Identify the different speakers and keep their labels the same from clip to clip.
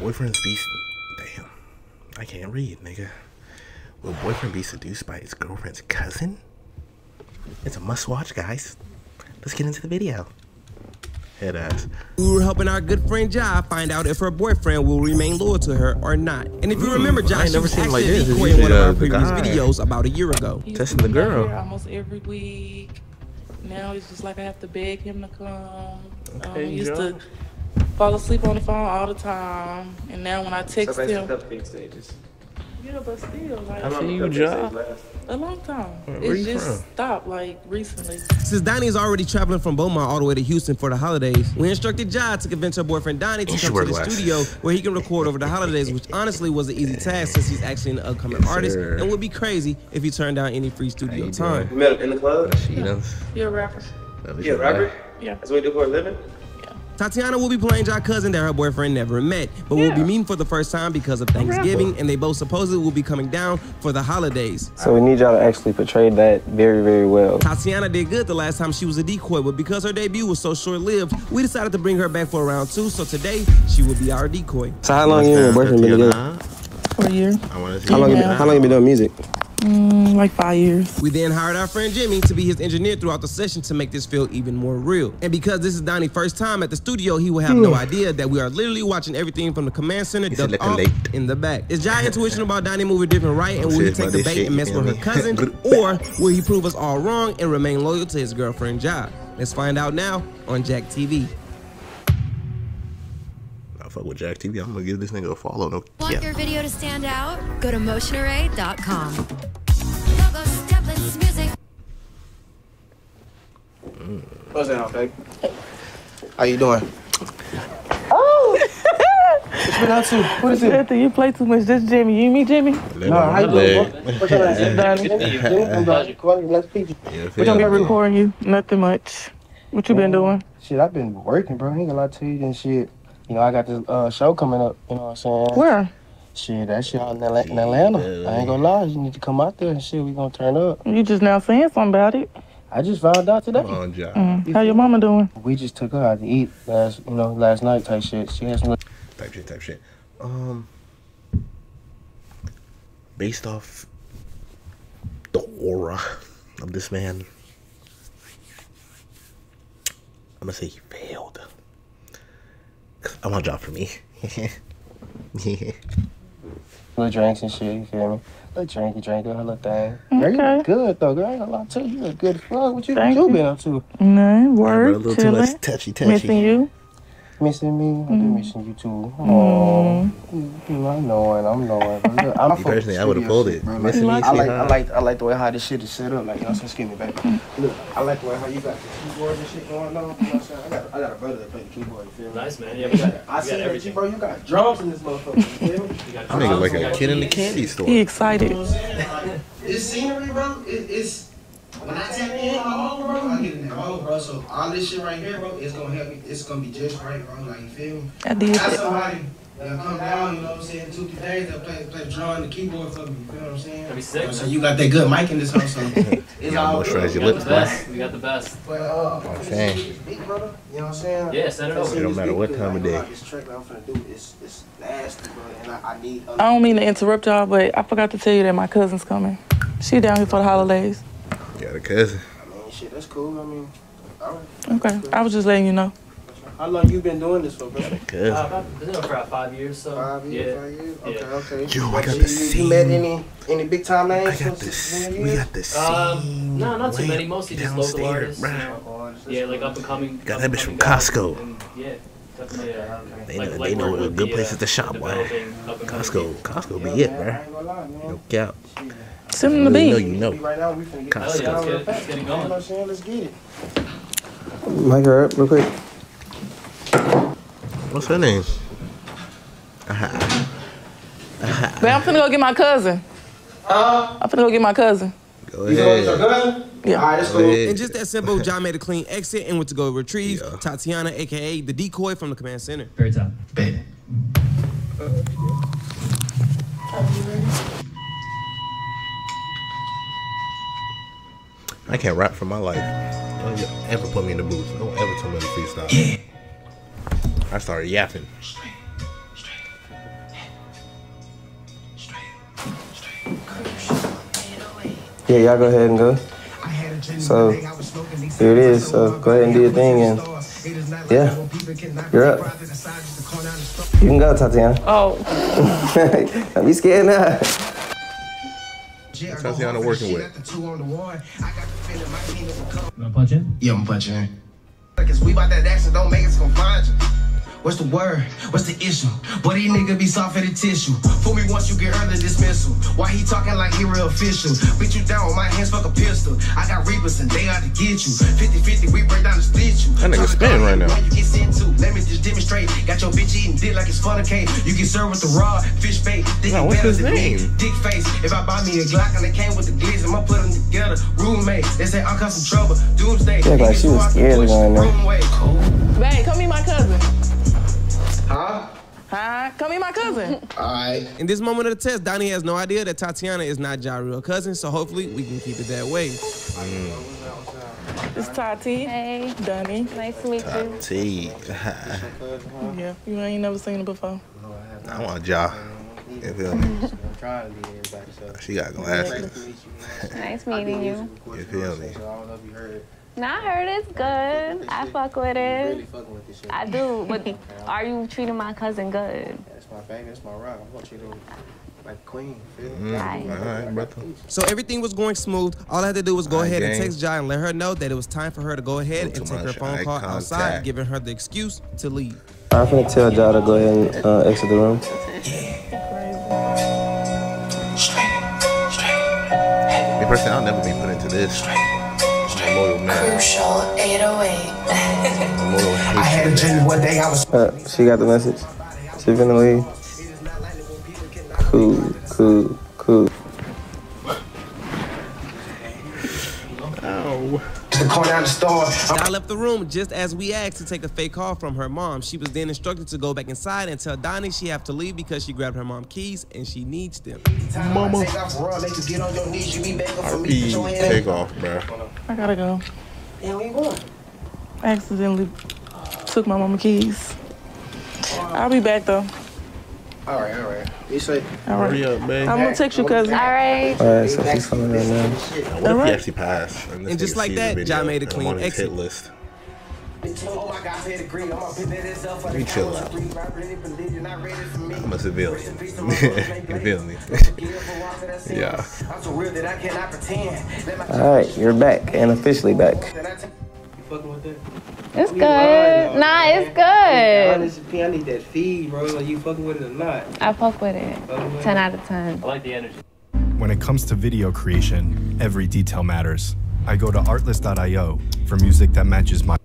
Speaker 1: boyfriend's be damn. I can't read, nigga. Will boyfriend be seduced by his girlfriend's cousin? It's a must watch, guys. Let's get into the video. Head ass.
Speaker 2: We were helping our good friend Ja find out if her boyfriend will remain loyal to her or not. And if you remember, Ja, she
Speaker 1: never
Speaker 2: was
Speaker 1: seen
Speaker 2: actually
Speaker 1: like this. It's
Speaker 2: decoy in one of our
Speaker 1: uh,
Speaker 2: previous
Speaker 1: guy.
Speaker 2: videos about a year ago.
Speaker 3: He used
Speaker 1: Testing the girl.
Speaker 3: almost every week. Now it's just like I have to beg him to come. um,
Speaker 1: Okay,
Speaker 3: he used
Speaker 1: Joe.
Speaker 3: to fall asleep on the phone all the time, and now when I text
Speaker 4: So
Speaker 3: him,
Speaker 4: that's the stages.
Speaker 3: yeah, but still, like
Speaker 1: How long
Speaker 4: How
Speaker 1: you,
Speaker 4: long the
Speaker 1: Ja?
Speaker 4: stage last?
Speaker 3: a long time.
Speaker 1: Where
Speaker 3: it's just
Speaker 1: from?
Speaker 3: stopped like recently.
Speaker 2: Since Donnie is already traveling from Beaumont all the way to Houston for the holidays, we instructed Ja to convince her boyfriend Donnie to come to the
Speaker 1: glasses.
Speaker 2: studio where he can record over the holidays, which honestly was an easy task since he's actually an upcoming
Speaker 1: Yes,
Speaker 2: artist
Speaker 1: sir.
Speaker 2: and would be crazy if he turned down any free studio time.
Speaker 4: You met him in the club?
Speaker 1: She does.
Speaker 3: You're a rapper.
Speaker 4: Yeah, Robert?
Speaker 3: Yeah.
Speaker 4: That's what you do for a living?
Speaker 2: Tatiana will be playing Ja cousin that her boyfriend never met, but will be
Speaker 3: Yeah.
Speaker 2: meeting for the first time because of Thanksgiving, and they both supposedly will be coming down for the holidays.
Speaker 5: So we need y'all to actually portray that very, very well.
Speaker 2: Tatiana did good the last time she was a decoy, but because her debut was so short-lived, we decided to bring her back for round two. So today, she will be our decoy.
Speaker 5: So how long you and your boyfriend been together?
Speaker 3: For a year,
Speaker 1: I want to see
Speaker 5: How long you been, how long you been doing music?
Speaker 3: Mm, like five years.
Speaker 2: We then hired our friend Jimmy to be his engineer throughout the session to make this feel even more real. And because this is Donnie's first time at the studio, he will have no idea that we are literally watching everything from the command center
Speaker 1: said
Speaker 2: ducked off
Speaker 1: late.
Speaker 2: in the back. Is Jai intuition about Donnie moving different right, and will he take the bait
Speaker 1: shit,
Speaker 2: and mess
Speaker 1: feel
Speaker 2: with her cousin, or will he prove us all wrong and remain loyal to his girlfriend Jai? Let's find out now on Jack TV.
Speaker 1: I fuck with Jack TV. I'm gonna give this nigga a follow. No,
Speaker 6: Want
Speaker 1: yeah.
Speaker 6: your video to stand out? Go to motionarray.com. Logo,
Speaker 5: What's that, okay? How you doing?
Speaker 3: Oh,
Speaker 5: What you been up to? What is it?
Speaker 3: Anthony, you play too much. This Jimmy. You meet Jimmy?
Speaker 1: Let
Speaker 5: No, how you doing?
Speaker 1: leg.
Speaker 5: bro? What's your name?
Speaker 3: Donnie.
Speaker 5: I'm Donnie. Call me, let's speak.
Speaker 1: Yeah,
Speaker 3: We
Speaker 1: feel
Speaker 3: gonna be recording you. Nothing much. What you been doing?
Speaker 5: Shit, I've been working, bro. I ain't gonna lie to you and shit. You know, I got this uh, show coming up, you know what I'm saying?
Speaker 3: Where?
Speaker 5: Shit, that shit out in, Atla- in Atlanta. I ain't gonna lie, you need to come out there and shit, we gonna turn up.
Speaker 3: You just now saying something about it.
Speaker 5: I just found out today.
Speaker 1: Come on, Jack.
Speaker 3: Mm. How your mama doing?
Speaker 5: We just took her out to eat last, you know, last night type shit. She had some
Speaker 1: Type shit, type shit. Um, based off the aura of this man, I'm gonna say he failed. I want a job for me. yeah.
Speaker 5: little drinks and shit, you feel me? Little drinky drink, her little thing. Girl, you look good though, girl. I ain't gonna lie to you. You look good as fuck. What you,
Speaker 3: Thank
Speaker 5: what you
Speaker 3: you.
Speaker 5: been up to?
Speaker 3: None.
Speaker 1: But a little too much touchy, touchy.
Speaker 3: Missing you.
Speaker 5: Missing me? I be
Speaker 3: Mm.
Speaker 5: missing you too. Oh, you know, I'm knowing, I'm knowing. Look, I'm
Speaker 1: Me personally, I would've pulled it. Missing
Speaker 3: me,
Speaker 5: I like,
Speaker 1: sweetheart.
Speaker 5: I like, I like the way how this shit is set up. Like, you know, what I'm saying? excuse me, baby. Look, I like the way how you got the keyboard and shit going on. You know what I'm saying? I got, I got a brother that play the keyboard. You feel me?
Speaker 7: Nice man. Yeah, we got,
Speaker 5: I see
Speaker 7: got
Speaker 5: that,
Speaker 7: everything.
Speaker 5: bro. You got drums in this motherfucker. You feel me?
Speaker 7: We got
Speaker 1: I'm nigga like a kid in the candy store.
Speaker 3: He excited.
Speaker 5: You know what I'm saying? Like, this scenery, bro, it, it's when I tap in my home, bro, I get in that mode, bro. So all this shit right here, bro, it's gonna help me. It's gonna be just right, bro. Like you feel me?
Speaker 3: I did
Speaker 5: Have somebody that come down, you know what I'm saying, two three days, they'll play play the drum and the keyboard for me. You feel what I'm saying?
Speaker 7: That'd be sick.
Speaker 5: So you got that good mic in this house, so it's
Speaker 1: You gotta
Speaker 5: all good.
Speaker 1: your
Speaker 7: We got
Speaker 1: lips,
Speaker 7: the best. We got the best.
Speaker 5: But uh,
Speaker 1: I'm
Speaker 5: this
Speaker 1: saying.
Speaker 5: shit is big, brother. You know what I'm saying?
Speaker 7: Yeah, send it over.
Speaker 1: It don't matter what time of day.
Speaker 5: This track that I'm finna do is is nasty, bro, and I, I need.
Speaker 3: I don't mean to interrupt y'all, but I forgot to tell you that my cousin's coming. She down here for the holidays.
Speaker 1: Got a cousin.
Speaker 5: I mean, shit, that's cool. I mean, all right.
Speaker 3: Okay. I was just letting you know.
Speaker 5: How long you been doing this for, bro?
Speaker 1: Got a
Speaker 7: Uh, about, been doing it for about five years, so
Speaker 5: Five years,
Speaker 7: yeah.
Speaker 5: five years.
Speaker 7: Yeah.
Speaker 5: Okay, okay.
Speaker 1: Yo, I got
Speaker 5: you,
Speaker 1: the
Speaker 5: you, you met any any big time names?
Speaker 1: I got
Speaker 5: since-
Speaker 1: this. We got the same.
Speaker 7: Um, no, not too many. Mostly just local
Speaker 1: downstairs,
Speaker 7: artists. You know.
Speaker 5: Oh,
Speaker 7: Yeah, like up and coming.
Speaker 1: Got that
Speaker 7: and
Speaker 1: bitch from Costco.
Speaker 7: and, yeah, definitely. Uh,
Speaker 1: They
Speaker 7: like,
Speaker 1: know-
Speaker 7: like
Speaker 1: they know a good
Speaker 7: the,
Speaker 1: places
Speaker 7: uh,
Speaker 1: to shop, boy.
Speaker 7: developing up and coming
Speaker 1: Costco. Costco
Speaker 5: Yeah,
Speaker 1: be it,
Speaker 5: man, I
Speaker 1: bruh.
Speaker 5: ain't gonna lie, man.
Speaker 1: No cap.
Speaker 3: Send him the
Speaker 1: Really know
Speaker 3: beat.
Speaker 1: you know.
Speaker 5: Right now, we finna get
Speaker 1: Costco.
Speaker 5: this
Speaker 7: Let's get-
Speaker 5: fast.
Speaker 7: let's get it going.
Speaker 5: what I'm saying? Let's get it. Mic her up real quick.
Speaker 1: What's her name?
Speaker 3: uh-huh babe I'm finna go get my cousin. I'm finna go get my cousin.
Speaker 1: Go
Speaker 5: You know what's your
Speaker 1: ahead.
Speaker 5: cousin?
Speaker 3: Yeah.
Speaker 5: All right, that's cool.
Speaker 2: And just that simple, John made a clean exit and went to go retrieve
Speaker 1: Yeah.
Speaker 2: Tatiana, aka the decoy from the command center.
Speaker 7: Very top.
Speaker 5: Bet.
Speaker 1: I can't rap for my life. Don't ever put me in the booth. Don't ever tell me to freestyle. I started yapping.
Speaker 8: Yeah, y'all go ahead and go. So here it is. So go ahead and do your thing and yeah, you're up. You can go, Tatiana.
Speaker 3: Oh,
Speaker 8: don't be scared now.
Speaker 1: Tatiana working with.
Speaker 7: Wanna punch in?
Speaker 5: Yeah, I'm punching in. Cause we about that action, don't make us gon' find you. What's the word? What's the issue? Boy, these niggas be soft for the tissue. Fool me once you get early dismissal. Why he talking like he real official? Beat you down with my hands, fuck a pistol. I got reapers and they out to get you. 50-50, we break down the stitch you.
Speaker 1: That nigga spinning right now.
Speaker 5: You get sent to. Let me just demonstrate. Got your bitch eating dick like it's fun cake. You get served with the raw fish bait. Think
Speaker 1: Nah,
Speaker 5: you
Speaker 1: what's
Speaker 5: better
Speaker 1: his
Speaker 5: than me.
Speaker 1: name?
Speaker 5: Dick face. If I buy me a Glock and it came with the glitz, I'ma put them together. Roommate. They say I'm causing trouble. Doomsday.
Speaker 8: Yeah, like she was scared of going there.
Speaker 3: babe, come meet my cousin.
Speaker 5: Huh?
Speaker 3: Hi, come meet my cousin.
Speaker 5: Alright.
Speaker 2: In this moment of the test, Donnie has no idea that Tatiana is not Ja real cousin, so hopefully we can keep it that way.
Speaker 3: It's Tati.
Speaker 9: Hey,
Speaker 3: Donnie.
Speaker 9: nice to meet you.
Speaker 1: Tati.
Speaker 3: Yeah, you ain't never seen it before.
Speaker 1: I want Ja. You feel me? She got glasses.
Speaker 9: Nice meeting you.
Speaker 1: You feel me?
Speaker 9: Nah, I heard it's good. I fuck with it. I do, but are you treating my cousin good?
Speaker 5: That's my baby, that's my rock. I'm gonna treat her like queen. Feel
Speaker 1: Mm,
Speaker 9: Right.
Speaker 1: all right.
Speaker 2: So everything was going smooth. All I had to do was go
Speaker 1: Alright,
Speaker 2: ahead and text Ja and let her know that it was time for her to go ahead and take her phone
Speaker 1: eye
Speaker 2: call outside, giving her the excuse to leave.
Speaker 8: I'm gonna tell y'all to go ahead and uh, exit the room.
Speaker 1: straight straight Me personally, I'll never be put into this. I'm a loyal man.
Speaker 10: Crucial 808.
Speaker 1: I'm a loyal
Speaker 5: I had a
Speaker 1: Haitian
Speaker 5: dream one day I was
Speaker 8: Uh, she got the message. She finna leave. Cool, cool, cool.
Speaker 1: Oh.
Speaker 5: to the corner of the store. I'm
Speaker 2: Ja left the room just as we asked to take a fake call from her mom. She was then instructed to go back inside and tell Donnie she have to leave because she grabbed her mom keys and she needs them.
Speaker 1: Mama.
Speaker 5: Take off run, make you get on your knees, you be begging for me.
Speaker 1: RP,
Speaker 5: Put your
Speaker 1: take off, bro.
Speaker 3: I gotta go.
Speaker 5: Damn, where you going?
Speaker 3: I accidentally took my mama keys. I'll be back though.
Speaker 5: All right, all right. You say.
Speaker 3: All right.
Speaker 1: Hurry up, babe.
Speaker 3: I'm gonna text you, cousin.
Speaker 9: All right.
Speaker 8: Alright, so she's coming right now.
Speaker 1: What if he actually passed? this
Speaker 2: And just like that,
Speaker 1: video
Speaker 2: Ja made a clean
Speaker 1: on
Speaker 2: exit.
Speaker 1: hit list.
Speaker 5: Oh my God, I a green. I'm gonna put that itself for
Speaker 1: You
Speaker 5: the
Speaker 1: chill
Speaker 5: couch.
Speaker 1: out.
Speaker 5: I really believe you're not ready for me.
Speaker 1: I'm a civilian. you feel me? yeah.
Speaker 5: I'm so real that I cannot pretend.
Speaker 8: Alright, you're back and officially back.
Speaker 5: Can I take- You fucking with that?
Speaker 9: It's
Speaker 5: We
Speaker 9: good.
Speaker 5: lying,
Speaker 9: Nah,
Speaker 5: man.
Speaker 9: it's good.
Speaker 5: Honestly, I need that feed, bro. Are you fucking with it or not?
Speaker 9: I fuck with it.
Speaker 5: Fucking with
Speaker 9: 10
Speaker 5: it?
Speaker 9: out of 10.
Speaker 7: I like the energy.
Speaker 11: When it comes to video creation, every detail matters. I go to artlist.io for music that matches my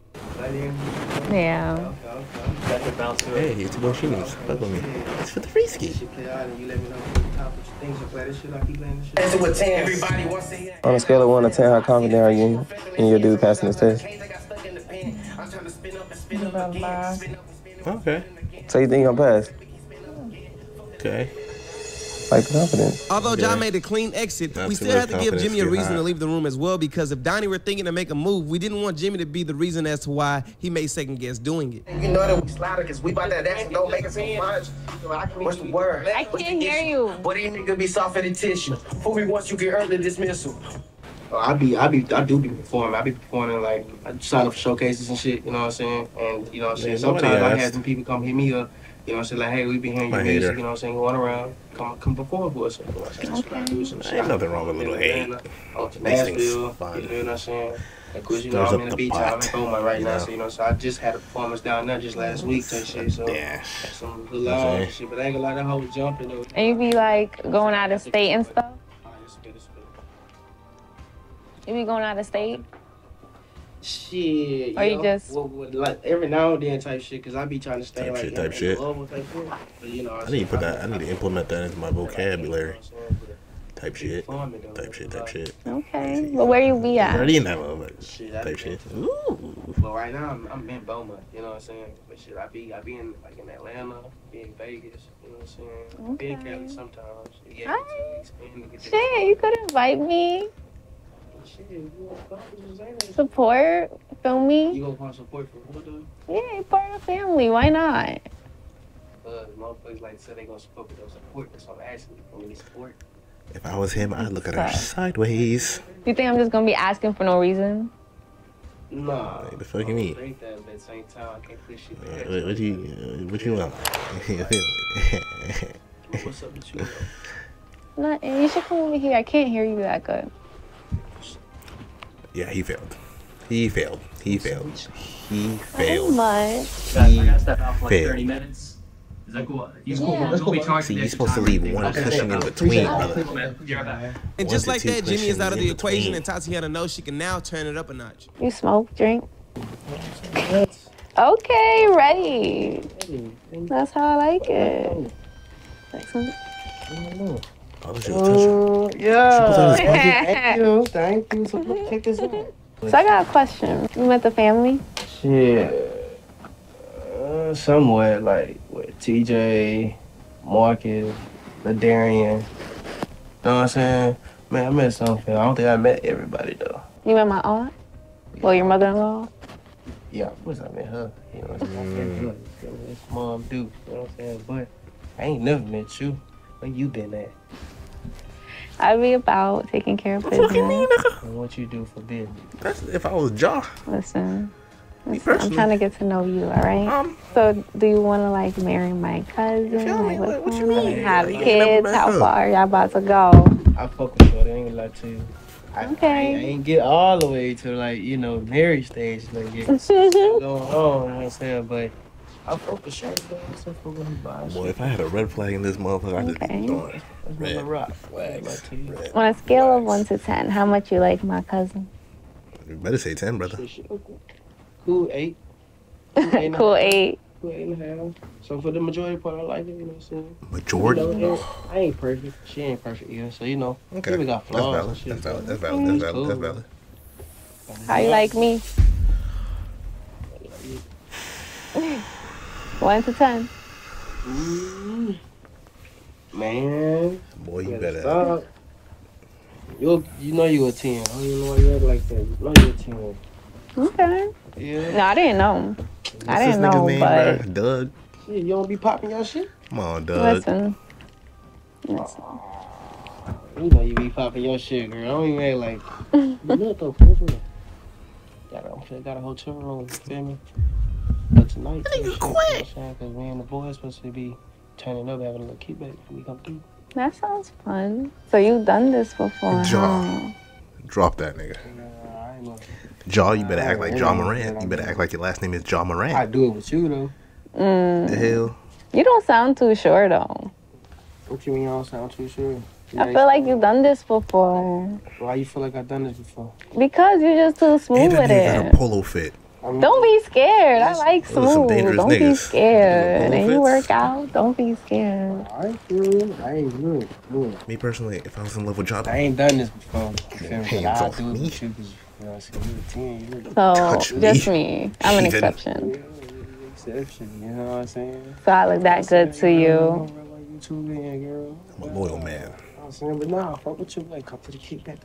Speaker 9: Yeah.
Speaker 5: Okay, okay.
Speaker 7: Got your bounce to it.
Speaker 1: Hey, it's Will Shoes. Fuck with me. It's for the free ski.
Speaker 5: Shit play out and you let me know what the top what you think. So play this shit like you playing this shit. with 10. Everybody wants to hear.
Speaker 8: On a scale of 1 to 10, how confident are you in your dude passing this test?
Speaker 3: About five.
Speaker 1: Okay.
Speaker 8: So you think you're gonna pass?
Speaker 1: Okay.
Speaker 8: Like the confidence.
Speaker 2: Although Ja
Speaker 1: Yeah.
Speaker 2: made a clean exit,
Speaker 1: Not
Speaker 2: we still
Speaker 1: much
Speaker 2: had to give Jimmy a reason
Speaker 1: high.
Speaker 2: to leave the room as well because if Donnie were thinking to make a move, we didn't want Jimmy to be the reason as to why he may second guess doing it.
Speaker 5: You know that we slaughter because we about that action. Don't make it so much. What's the word?
Speaker 9: I
Speaker 5: What's
Speaker 9: can't
Speaker 5: the
Speaker 9: hear you.
Speaker 5: But these niggas be soft in the tissue. Fool me once you get early dismissal. I be, I be, I do be performing. I be performing like I sign up for showcases and shit. You know what I'm saying? And you know what I'm saying.
Speaker 1: Yeah, nobody
Speaker 5: Sometimes I have some people come hit me up. You know what I'm saying? Like, hey, we be hearing your music.
Speaker 1: hater.
Speaker 5: You know what I'm saying? Going around, come, come perform for us. You know what I'm saying? That's do, some shit.
Speaker 1: Ain't nothing wrong with a little hate.
Speaker 5: Oh, to
Speaker 1: Makes things
Speaker 5: Nashville.
Speaker 1: fun.
Speaker 5: You know what I'm saying? Of course, you know,
Speaker 1: Stirs
Speaker 5: I'm in
Speaker 1: the
Speaker 5: the beach.
Speaker 1: pot,
Speaker 5: I'm in Beaumont right
Speaker 1: you
Speaker 5: now, so you know, so I just had a performance down there just last week type shit. So
Speaker 1: Yeah.
Speaker 5: some good
Speaker 1: Okay.
Speaker 5: and shit, but I ain't gonna lie, that hoe was jumping though.
Speaker 9: And you be like going out of state and stuff? You be going out of state?
Speaker 5: Shit.
Speaker 9: Or you
Speaker 5: know,
Speaker 9: just-
Speaker 5: what- what, like every now and then type shit, cause I be trying to stay
Speaker 1: Type
Speaker 5: like
Speaker 1: shit,
Speaker 5: in-
Speaker 1: type
Speaker 5: in
Speaker 1: shit.
Speaker 5: the level type shit. But you know,
Speaker 1: I need to put that. I need to implement that into my vocabulary. Type shit. Type shit. Type shit.
Speaker 9: Okay. But where you be at?
Speaker 1: Already in that motherfucker.
Speaker 5: Shit,
Speaker 1: Type shit. Ooh.
Speaker 5: But right now I'm, I'm in Beaumont, you know what I'm saying? But shit, I be I be in like in Atlanta, be in Vegas, you know what I'm saying? Be in Cali sometimes. Yeah,
Speaker 9: Alright.
Speaker 5: expand to get
Speaker 9: Shit, you could invite me. Support. Feel me?
Speaker 5: You gonna find support for what though?
Speaker 9: Yeah, you part of the family. Why not?
Speaker 5: Uh, motherfuckers like said they gonna support, but don't support. That's what I'm asking. You really support?
Speaker 1: If I was him, I'd look at her sideways.
Speaker 9: You think I'm just gonna be asking for no reason?
Speaker 5: Nah.
Speaker 1: Like, the fuck you mean?
Speaker 5: Ain't that at the same time. I can't push you.
Speaker 1: Uh, What, what you uh, what you want?
Speaker 5: What's up with you?
Speaker 9: Nothing. You should come over here. I can't hear you that good.
Speaker 1: Yeah, he failed. He failed. He failed. He
Speaker 9: Not
Speaker 1: failed.
Speaker 9: Oh much.
Speaker 7: Guys, I gotta step out for like
Speaker 1: failed.
Speaker 7: 30 minutes. Is that cool? You
Speaker 9: Yeah.
Speaker 7: cool?
Speaker 9: That's
Speaker 7: Don't be
Speaker 5: cool.
Speaker 1: See, you're supposed to leave one cushion in between, brother.
Speaker 7: Cool, man. Be right back.
Speaker 2: And just like that, Jimmy is out of the equation,
Speaker 1: between.
Speaker 2: and Tatiana knows she can now turn it up a notch.
Speaker 9: You smoke, drink. Okay, ready. That's how I like it. Excellent.
Speaker 1: Oh, that's your touch.
Speaker 5: Oh, yeah. Thank you. Thank you. So look, check this out.
Speaker 9: So I got a question. You met the family?
Speaker 5: Shit. Uh, somewhat like with TJ, Marcus, Ladarian. Know what I'm saying? Man, I met some people. I don't think I met everybody though.
Speaker 9: You met my aunt? Well, your mother-in-law?
Speaker 5: Yeah, of course I met her. You know what I'm saying? That's mom do. You know what I'm saying? But I ain't never met you. Where you been at?
Speaker 9: I'd be about taking care of business.
Speaker 5: And what you do for business?
Speaker 1: That's if I was Ja.
Speaker 9: Listen, listen, I'm trying to get to know you, all right?
Speaker 1: Um,
Speaker 9: So, do you want to like marry my cousin? Like, what's
Speaker 1: What- what you mean?
Speaker 9: Have
Speaker 1: You ain't never
Speaker 9: kids? How
Speaker 1: her.
Speaker 9: far y'all about to go?
Speaker 5: I fuck with you. I ain't gonna lie to you. I,
Speaker 9: Okay.
Speaker 5: I, ain't, I ain't get all the way to like, you know, marriage stage. Like, yeah, going on, you know what I'm saying? But I fuck with Shaq, though. I fuck with him. Boy,
Speaker 1: boy, if I had a red flag in this motherfucker, I'd just
Speaker 9: Okay.
Speaker 1: be throwing
Speaker 5: That's
Speaker 1: red
Speaker 5: my rock.
Speaker 1: flags.
Speaker 5: Red
Speaker 9: On a scale of one to ten, how much you like my cousin?
Speaker 1: You better say ten, brother.
Speaker 5: Cool eight. Cool eight. and
Speaker 9: cool eight.
Speaker 5: Cool eight and a half. So for the majority part, I like it. You know what I'm saying?
Speaker 1: Majority.
Speaker 5: You know, I ain't perfect. She ain't perfect either. So you know,
Speaker 1: Okay,
Speaker 5: people got
Speaker 1: that's
Speaker 5: flaws.
Speaker 1: valid.
Speaker 5: and shit.
Speaker 1: That's valid. That's valid. That's valid. That's valid.
Speaker 9: How you like me? One to ten.
Speaker 5: Mm, Man,
Speaker 1: Boy, you
Speaker 5: you
Speaker 1: better.
Speaker 5: stop. You you know you a ten. I don't even know why you act like that. You know you a ten.
Speaker 9: Okay.
Speaker 5: Yeah.
Speaker 9: No, I didn't know. I
Speaker 1: What's this
Speaker 9: didn't
Speaker 1: nigga's
Speaker 9: know,
Speaker 1: name,
Speaker 9: but
Speaker 1: bruh? Doug.
Speaker 5: Shit, you don't be popping your shit.
Speaker 1: Come on, Doug.
Speaker 9: listen. Listen.
Speaker 5: You know you be popping your shit, girl. I don't even act like. but look though, for real. Got a, I'm got a hotel room. You feel me? But tonight, nigga, shit, quit. Because me and the boys supposed to be turning up, having a little kickback before we come through.
Speaker 9: That sounds fun. So you've done this before,
Speaker 1: Ja.
Speaker 9: huh?
Speaker 1: Drop that nigga.
Speaker 5: Nah, I ain't know.
Speaker 1: Ja, you better act like Ja
Speaker 5: Nah,
Speaker 1: Morant. You better act like your last name is
Speaker 5: Ja
Speaker 1: Morant.
Speaker 5: I do it with you though.
Speaker 9: Mm.
Speaker 1: The hell?
Speaker 9: You don't sound too sure though.
Speaker 5: What you mean? I don't sound too sure.
Speaker 9: I feel like you've done this before.
Speaker 5: Why you feel like I've done this before?
Speaker 9: Because you're just too
Speaker 1: And
Speaker 9: smooth
Speaker 1: that
Speaker 9: with
Speaker 1: nigga got
Speaker 9: it.
Speaker 1: a polo fit.
Speaker 5: I'm,
Speaker 9: Don't be scared. I like
Speaker 1: Those some
Speaker 9: smooth.
Speaker 1: dangerous
Speaker 9: Don't be scared. And you work out. Don't be scared.
Speaker 5: I ain't good. I ain't good. good.
Speaker 1: Me personally, if I was in love with Ja,
Speaker 5: I ain't done this before. You feel me? But
Speaker 1: Hands
Speaker 5: I
Speaker 1: off
Speaker 5: do it
Speaker 1: me.
Speaker 5: with you know I'm saying? You a 10, you a
Speaker 9: So
Speaker 1: Touch
Speaker 9: just
Speaker 1: me.
Speaker 9: me. I'm an
Speaker 1: Heathen.
Speaker 9: exception.
Speaker 5: exception. You know what I'm saying?
Speaker 9: So I look that good to you.
Speaker 5: You too, then, girl.
Speaker 1: I'm a loyal man.
Speaker 5: You know what I'm saying? But nah, fuck with you. Like, come to the kickback.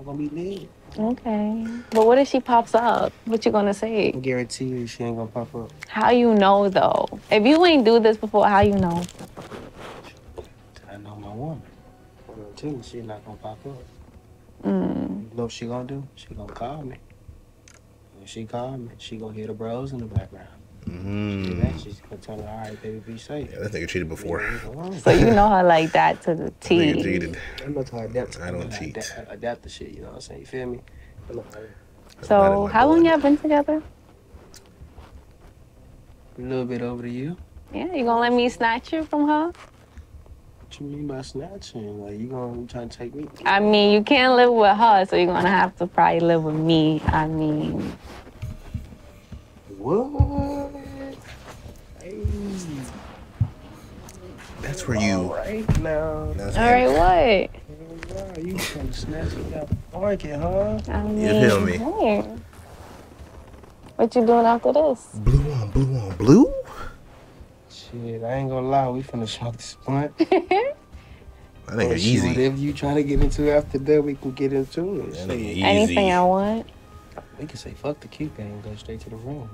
Speaker 5: I'm gonna be lit.
Speaker 9: Okay. But what if she pops up? What you gonna say?
Speaker 5: I guarantee you she ain't gonna pop up.
Speaker 9: How you know though? If you ain't do this before, how you know?
Speaker 5: I know my woman. I'm gonna tell you, she not gonna pop up.
Speaker 9: Mm.
Speaker 5: You know what she gonna do? She gonna call me. When she call me, she gonna hear the bros in the background.
Speaker 1: Mm.
Speaker 5: Then she's gonna tell her, all right, baby, be safe.
Speaker 1: Yeah, that nigga cheated before.
Speaker 9: So you know her like that to the
Speaker 1: Nigga
Speaker 9: T.
Speaker 1: cheated.
Speaker 5: I'm not trying to adapt.
Speaker 1: I don't
Speaker 5: I'm
Speaker 1: cheat.
Speaker 5: Adapt, adapt the shit, you know what I'm saying? You feel me? I'm not-
Speaker 1: That's bad
Speaker 9: So
Speaker 1: in my
Speaker 9: how long y'all been together?
Speaker 5: A little bit over the year.
Speaker 9: Yeah, you gonna let me snatch you from her?
Speaker 5: What you mean by snatching? Like, you gonna try to take me?
Speaker 9: I mean, you can't live with her, so you're gonna have to probably live with me. I mean,
Speaker 5: What? Hey.
Speaker 1: That's where you.
Speaker 5: Right now.
Speaker 1: That's
Speaker 9: all right, what?
Speaker 5: Wow, you trying snatch me out the market, huh?
Speaker 9: I mean,
Speaker 1: You feel me?
Speaker 9: hey. What you doing after this?
Speaker 1: Blue on blue on blue?
Speaker 5: Shit, I ain't gonna lie, we finna smoke this blunt.
Speaker 1: I think
Speaker 5: Or shit,
Speaker 1: easy.
Speaker 5: Whatever you trying to get into after that, we can get into it.
Speaker 1: That
Speaker 5: Shit.
Speaker 1: easy.
Speaker 9: Anything I want.
Speaker 5: We can say fuck the cute game and go straight to the room.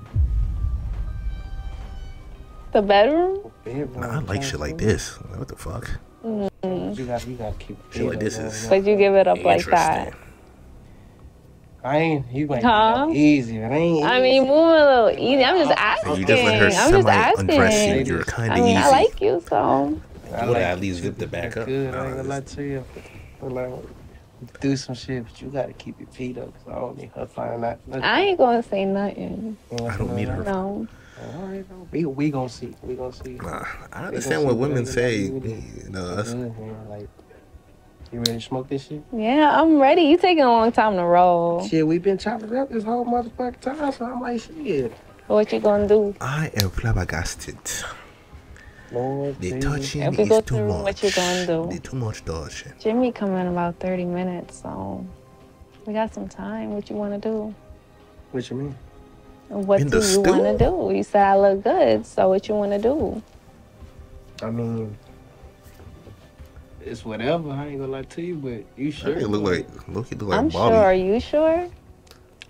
Speaker 9: The bedroom?
Speaker 5: Bedroom,
Speaker 1: Nah, I like shit like this. What the fuck?
Speaker 9: Mm.
Speaker 5: You gotta, you gotta keep.
Speaker 1: Shit like this
Speaker 5: man.
Speaker 1: is
Speaker 9: But you give it up like that.
Speaker 5: I ain't. You ain't
Speaker 9: Huh?
Speaker 5: easy. It ain't.
Speaker 9: I mean, moving a little easy. I'm just asking.
Speaker 1: So you just let her
Speaker 9: I'm just
Speaker 1: semi undress you.
Speaker 9: asking.
Speaker 1: You're kind
Speaker 9: I
Speaker 1: of
Speaker 9: mean,
Speaker 1: easy.
Speaker 9: I like you, so
Speaker 5: I
Speaker 1: Would
Speaker 5: like
Speaker 1: I at least zip the back up?
Speaker 5: Good. I ain't gonna lie to you. But like, do some shit, but you gotta keep your feet up. Cause I don't need her finding out. nothing.
Speaker 9: I ain't gonna say nothing.
Speaker 1: I don't need her.
Speaker 9: No.
Speaker 5: All right, bro. we we gonna see. We gonna see.
Speaker 1: Nah, I understand what women say.
Speaker 5: like you.
Speaker 1: You know, that's,
Speaker 5: Like, you ready to smoke this shit?
Speaker 9: Yeah, I'm ready. You taking a long time to roll.
Speaker 5: Shit, we been chopping up this whole motherfucking time, so I'm like, shit.
Speaker 9: What you gonna do?
Speaker 1: I am flabbergasted.
Speaker 5: Lord,
Speaker 1: The
Speaker 5: Jesus.
Speaker 1: touching
Speaker 9: If we
Speaker 1: is
Speaker 9: go
Speaker 1: too
Speaker 9: through
Speaker 1: much.
Speaker 9: what you gonna do?
Speaker 1: The too much touching.
Speaker 9: Jimmy coming in about 30 minutes, so we got some time. What you wanna do?
Speaker 5: What you mean?
Speaker 9: What
Speaker 1: In
Speaker 9: do
Speaker 1: the
Speaker 9: you wanna do? You said I look good, so what you wanna do?
Speaker 5: I mean, it's whatever. I ain't gonna lie to you, but you sure?
Speaker 1: nigga look like, look, he look like
Speaker 9: I'm
Speaker 1: Bobby.
Speaker 9: sure. Are you sure?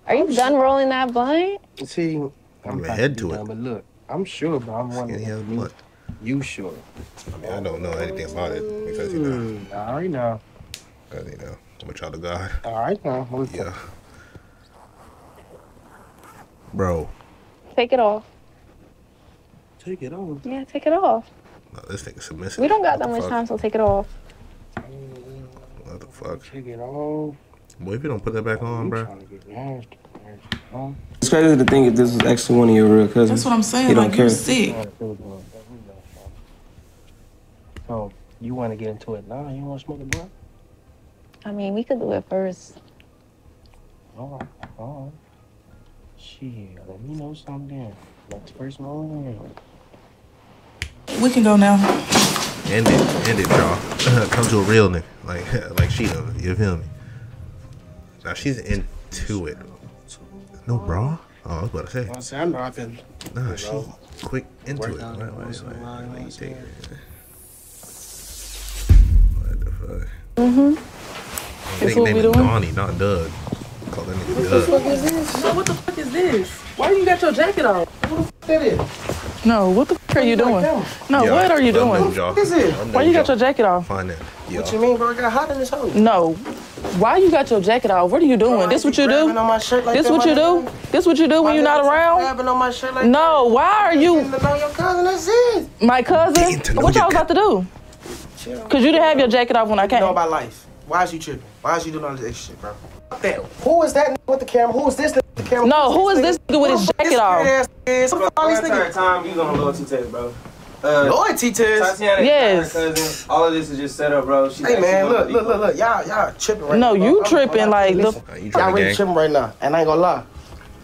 Speaker 9: Are you done rolling that blunt?
Speaker 5: See,
Speaker 1: I'm
Speaker 5: I'm about
Speaker 1: ahead
Speaker 5: be
Speaker 1: to it.
Speaker 5: done, But look, I'm sure, but I'm
Speaker 1: Skinny
Speaker 5: wondering.
Speaker 1: has
Speaker 5: if you- You sure?
Speaker 1: I mean, I don't know anything about it because you know,
Speaker 5: Mm, all right now.
Speaker 1: because you know, I'm a child of God.
Speaker 5: All right now. I'm
Speaker 1: Yeah, bro.
Speaker 9: Take it off.
Speaker 5: Take it off.
Speaker 9: Yeah, take it off.
Speaker 1: No, this nigga submissive.
Speaker 9: We don't got
Speaker 1: What
Speaker 9: that much
Speaker 1: fuck?
Speaker 9: time, so take it off.
Speaker 1: What the fuck?
Speaker 5: Take it on.
Speaker 1: Boy, if you don't put that back on, bro.
Speaker 5: Trying to get nasty. nasty, huh?
Speaker 2: It's crazy to think if this was actually one of your real cousins.
Speaker 3: That's what I'm saying.
Speaker 2: He don't
Speaker 3: Like you're
Speaker 2: care.
Speaker 3: sick.
Speaker 5: So you want to get into it now? You want to smoke a blunt?
Speaker 9: I mean, we could do it first.
Speaker 5: All right, all right. Shit, let me know something. Let's first know.
Speaker 3: We can go now.
Speaker 1: End it, end it, y'all. Come to a real nigga, like like she does. You feel me? Now she's into it. No bra. Oh, I was about to say.
Speaker 5: I say I know I've been.
Speaker 1: Nah, she quick into it.
Speaker 5: Work out
Speaker 1: Wait, wait,
Speaker 5: once in a
Speaker 1: wait,
Speaker 5: while,
Speaker 1: wait,
Speaker 5: you what
Speaker 1: take it. What the fuck?
Speaker 9: Mm-hmm.
Speaker 1: Nigga
Speaker 3: That's what we
Speaker 1: name is? Donnie, not Doug. Call that nigga Doug.
Speaker 3: Is this? No, what the fuck is this? Why you got your jacket off?
Speaker 5: Who the f that is.
Speaker 3: No, what the fuck are you doing? No,
Speaker 1: Yeah,
Speaker 3: what are you doing?
Speaker 1: y'all.
Speaker 5: This is.
Speaker 1: Unknown,
Speaker 3: Why you got your jacket off?
Speaker 1: Find that.
Speaker 5: What you mean, bro? It got hot in this hole.
Speaker 3: No. Why you got your jacket off? What are you doing? This what you do?
Speaker 5: on my shirt like
Speaker 3: This
Speaker 5: that,
Speaker 3: what you do?
Speaker 5: nigga?
Speaker 3: This what you do when
Speaker 5: My
Speaker 3: you're not around?
Speaker 5: On my shirt like
Speaker 3: No, why are you
Speaker 5: Getting your cousin. That's it.
Speaker 3: my cousin? What y'all got to do? Cause you didn't have your jacket off when I
Speaker 5: You know about life. Why is you tripping? Why is you doing all this extra shit, bro? Fuck That. Who is that with the camera? Who is this with the camera?
Speaker 3: No, who is this nigga with his
Speaker 5: Who the
Speaker 3: jacket
Speaker 5: this
Speaker 3: off?
Speaker 5: weird is? Who the fuck all these
Speaker 12: entire
Speaker 5: niggas?
Speaker 12: time you on a loyalty test, bro. Uh,
Speaker 5: Loyalty test.
Speaker 12: Tatiana,
Speaker 3: Yes.
Speaker 12: yes. cousin. All of this is just set up, bro. She's
Speaker 5: Hey man, look, look, look, look, y'all, y'all tripping right
Speaker 3: No,
Speaker 5: now.
Speaker 3: you.
Speaker 5: I'm-
Speaker 3: tripping
Speaker 5: I'm-
Speaker 3: like the-
Speaker 5: listen,
Speaker 1: you
Speaker 5: y'all really tripping right now, and I ain't gonna lie.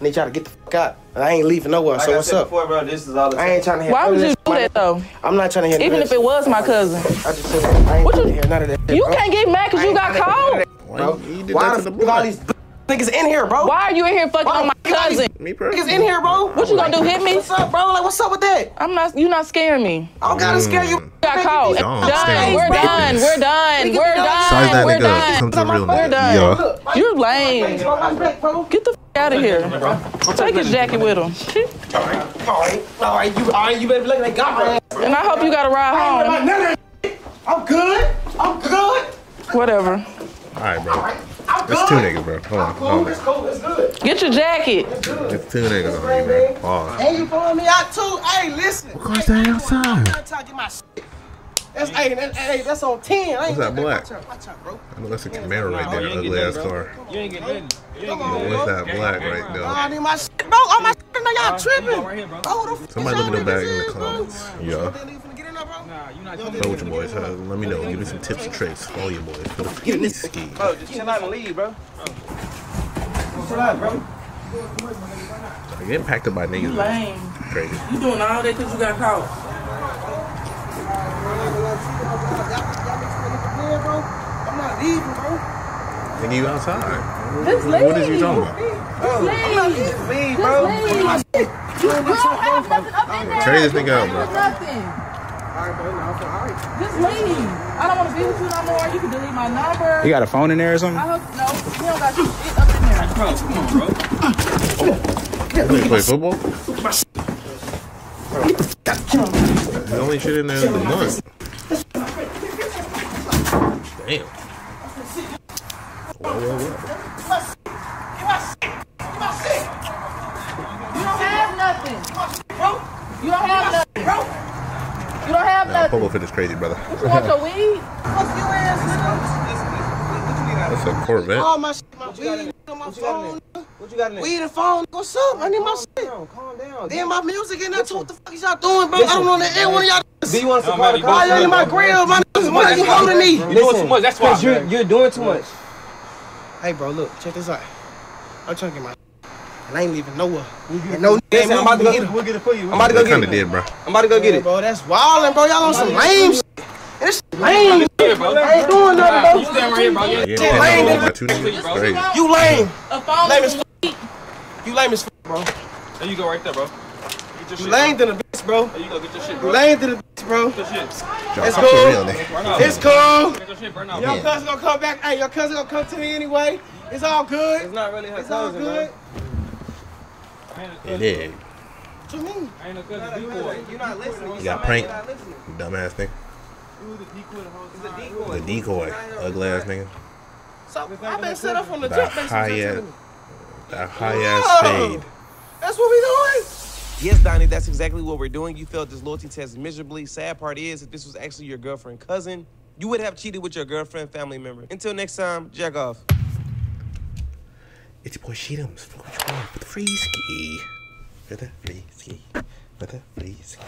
Speaker 5: They try to get the fuck out, and I ain't leaving nowhere.
Speaker 12: Like
Speaker 5: so
Speaker 12: I
Speaker 5: what's
Speaker 12: said
Speaker 5: up?
Speaker 12: before, bro, this is all the
Speaker 5: I ain't trying to hear.
Speaker 3: Why would you
Speaker 5: this,
Speaker 3: do that though?
Speaker 5: I'm not trying to hear.
Speaker 3: Even
Speaker 5: none
Speaker 3: if it was my cousin.
Speaker 5: I just said I ain't trying
Speaker 3: you-
Speaker 5: to hear none of that.
Speaker 3: You can't get mad cause you got
Speaker 5: trying to hear none
Speaker 3: caught.
Speaker 5: of that,
Speaker 1: Why
Speaker 5: bro.
Speaker 1: you, you did
Speaker 5: Why
Speaker 1: that to the
Speaker 5: fuck all these niggas in here, bro?
Speaker 3: Why are you in here fucking
Speaker 5: Why
Speaker 3: on my
Speaker 5: the fuck all these
Speaker 3: cousin?
Speaker 1: Me
Speaker 5: Niggas in here, bro.
Speaker 3: What you gonna do? Hit me?
Speaker 5: What's up, bro? Like, what's up with that?
Speaker 3: I'm not. You not scaring me.
Speaker 5: I don't gotta scare you.
Speaker 1: Mm.
Speaker 3: Got caught. Done. We're done. We're done. We're
Speaker 5: done.
Speaker 1: Size that
Speaker 3: done. We're
Speaker 1: nigga
Speaker 3: done.
Speaker 1: Come to a real
Speaker 3: We're done.
Speaker 1: Yeah.
Speaker 3: You're lame.
Speaker 5: bro, my back, bro.
Speaker 3: Get the f- out of here. Take his jacket with him.
Speaker 5: All right, all right, all right. You, all right. You better be looking. They God.
Speaker 3: And I hope you got a ride
Speaker 5: I ain't worried about
Speaker 3: home.
Speaker 5: none of that. shit. I'm good. I'm good.
Speaker 3: Whatever.
Speaker 1: All right, bro.
Speaker 5: I'm.
Speaker 1: It's two niggas, bro. Hold on,
Speaker 5: Cool.
Speaker 1: hold
Speaker 5: It's
Speaker 1: on.
Speaker 5: cool. It's good.
Speaker 3: Get your jacket.
Speaker 1: It's two niggas on you, man. Pause.
Speaker 5: And you pulling me out too? Hey, listen.
Speaker 1: Of course, they outside.
Speaker 5: I'm trying to get my shit. That's hey, that, hey, that's on ten. I
Speaker 1: What's that black?
Speaker 5: Watch out, watch out, bro.
Speaker 1: I know that's a Camaro right there, ugly ass car.
Speaker 7: You ain't getting nothing.
Speaker 5: Come on,
Speaker 1: what's that black right
Speaker 5: I
Speaker 1: there?
Speaker 5: need my shit, bro. All my shit, now y'all tripping.
Speaker 7: right here, bro.
Speaker 5: Bro, the
Speaker 1: Somebody
Speaker 5: is
Speaker 1: let me know back in the
Speaker 5: niggas
Speaker 1: comments. Yeah.
Speaker 5: You finna get in there, bro?
Speaker 7: Nah, you not
Speaker 1: Know what your boys have. Let me know. Give me some tips and tricks. All your boys. For the ski ski.
Speaker 12: Bro, just chill out and leave, bro.
Speaker 5: Chill out, bro.
Speaker 1: Like, Getting packed up by niggas is
Speaker 3: Lame.
Speaker 1: crazy.
Speaker 3: You doing all that because you got caught.
Speaker 5: I'm not leaving, bro.
Speaker 1: Nigga, you outside.
Speaker 3: Just leave.
Speaker 1: What is you talking about?
Speaker 5: Oh, I'm not leaving. Leave, bro.
Speaker 3: leave. You don't have nothing up in there.
Speaker 1: Trade this nigga out, bro.
Speaker 3: Nothing.
Speaker 5: Alright, bro. No, okay, alright.
Speaker 3: Just leave. I don't want to be with you no more. You can delete my number.
Speaker 10: You got a phone in there or something?
Speaker 3: I hope no. You don't got shit up in there.
Speaker 7: Bro, come on, bro.
Speaker 1: You play, play football? The only shit in there is the blunt. Damn. Whoa, whoa, whoa.
Speaker 3: You don't have nothing. You don't have nothing. You don't have
Speaker 1: Nah,
Speaker 3: nothing.
Speaker 1: Pogo Fit is crazy, brother.
Speaker 3: You want your weed?
Speaker 1: That's a Corvette.
Speaker 5: All my shit, my weed, on my phone.
Speaker 12: What you got in there?
Speaker 5: Weed and phone. What's up? I need my shit.
Speaker 12: Calm down.
Speaker 5: Then my music in there too. What the fuck is y'all doing, bro? I don't know that. One of y'all.
Speaker 12: Do you want to
Speaker 7: No,
Speaker 12: supply the
Speaker 7: you
Speaker 5: Why
Speaker 12: car?
Speaker 5: you in my grill? My niggas, why you holding me?
Speaker 7: You're doing too much. That's why.
Speaker 12: Cause you're, you're doing too much.
Speaker 5: Hey, bro, look, check this out. I'm trying to get my. And I ain't leaving nowhere. And no
Speaker 12: Listen, I'm about to
Speaker 5: nigga
Speaker 12: go. We'll get it for you. I'm
Speaker 5: about to
Speaker 1: That
Speaker 5: go
Speaker 1: kind
Speaker 5: get
Speaker 1: of
Speaker 5: it.
Speaker 1: did, bro.
Speaker 12: I'm about to go get it.
Speaker 5: Bro, that's wildin', bro. Y'all on some lame shit. And this shit lame.
Speaker 7: Yeah, bro.
Speaker 5: I ain't doing nothing, bro.
Speaker 7: You
Speaker 5: bro.
Speaker 7: stand right here, bro.
Speaker 1: Yeah,
Speaker 7: Yeah.
Speaker 1: yeah,
Speaker 5: lame,
Speaker 1: yeah, my two niggas.
Speaker 7: bro.
Speaker 5: You lame.
Speaker 3: A phone
Speaker 5: Lame as fuck. You lame as fuck, bro.
Speaker 7: There you go, right there, bro. Get your
Speaker 5: You
Speaker 7: shit.
Speaker 5: lame to the bitch, bro.
Speaker 7: There you go. Get your shit,
Speaker 5: You
Speaker 7: bro.
Speaker 5: lame to the bitch, bro.
Speaker 7: Get your shit.
Speaker 5: It's cool.
Speaker 1: real, nigga.
Speaker 7: Right now.
Speaker 5: It's cool.
Speaker 7: Get your shit, burn out.
Speaker 5: Your cousin gonna come back. Hey, your cousin gonna come to me anyway. It's all good.
Speaker 12: It's not really her
Speaker 5: It's all
Speaker 12: cousin,
Speaker 5: good.
Speaker 1: It did.
Speaker 5: What you mean?
Speaker 7: I ain't a
Speaker 12: bro.
Speaker 7: Cousin. Decoy.
Speaker 12: You're not listening.
Speaker 1: You got pranked. Dumbass nigga.
Speaker 12: It's a.
Speaker 1: The decoy. Ugly ass nigga.
Speaker 5: So I've been set up on the
Speaker 1: The
Speaker 5: jump. basically,
Speaker 1: high ass.
Speaker 5: telling.
Speaker 1: That high ass fade.
Speaker 5: That's what we doing.
Speaker 2: Yes, Donnie, that's exactly what we're doing. You failed this loyalty test miserably. Sad part is, if this was actually your girlfriend cousin, you would have cheated with your girlfriend family member. Until next time, jack off.
Speaker 1: It's your boy Sheedums. For the free ski. For the free ski. For the free ski.